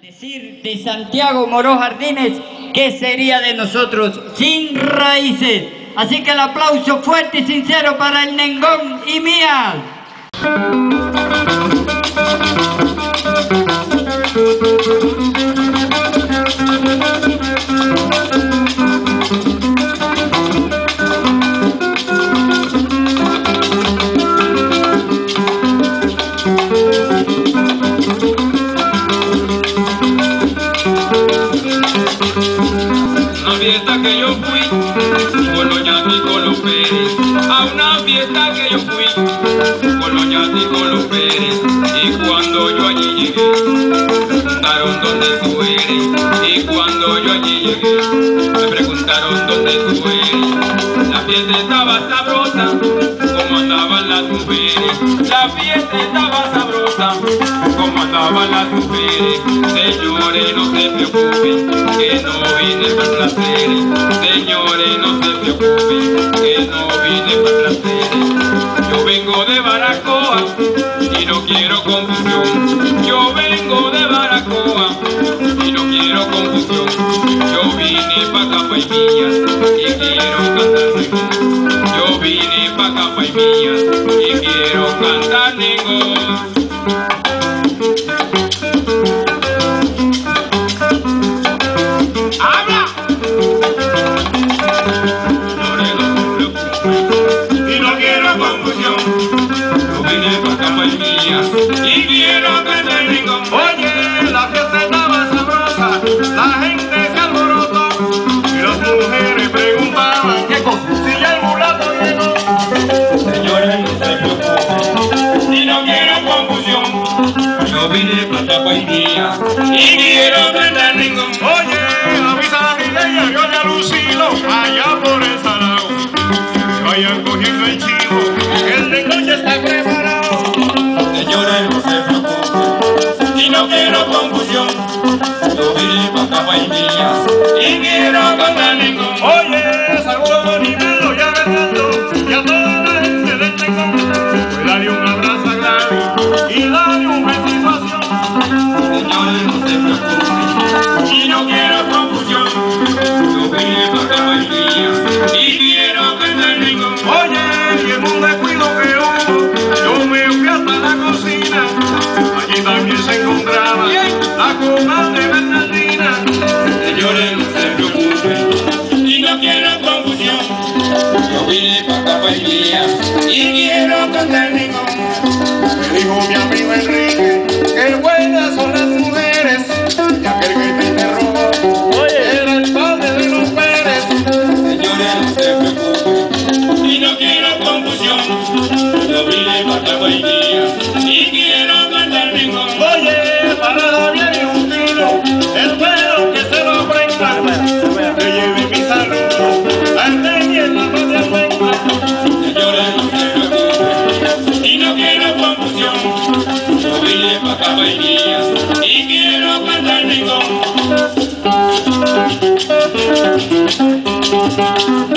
decir de Santiago Moró Jardines, ¿qué sería de nosotros sin raíces? Así que el aplauso fuerte y sincero para el Nengón y Mía. Yo fui con los Yati y con los Pérez. A una fiesta que yo fui con los Yati y con los Pérez. Y cuando yo allí llegué, me preguntaron dónde tú eres. Y cuando yo allí llegué, me preguntaron dónde tú eres. La fiesta estaba sabrosa, como andaban las mujeres. La fiesta estaba sabrosa, como andaban las mujeres. Señores, no se preocupen, que no vine para placeres. No se preocupen, que no vine para placeres. Yo vengo de Baracoa y no quiero confusión. Yo vengo de Baracoa y no quiero confusión. Yo vine pa' acá pa' millas y quiero cantar ningún. Yo vine pa' acá pa' millas y quiero cantar ningún. Millas y quiero cantar ningún. Oye, la fiesta estaba sabrosa, la gente se alborotó y las mujeres preguntaban ¿Qué si ya el mulato llegó. Señores, no se preocupen, y no quiero confusión. Yo vine pa' acá pa' millas y quiero cantar ningún. Vine pa' acá pa' millas y quiero cantar ningún. Oye, Me dijo mi amigo Enrique que buenas son las mujeres. Y aquel que te interrogó era el padre de los Pérez. Señores, no se preocupen, y no quiero confusión. Yo vine pa' acá Thank you.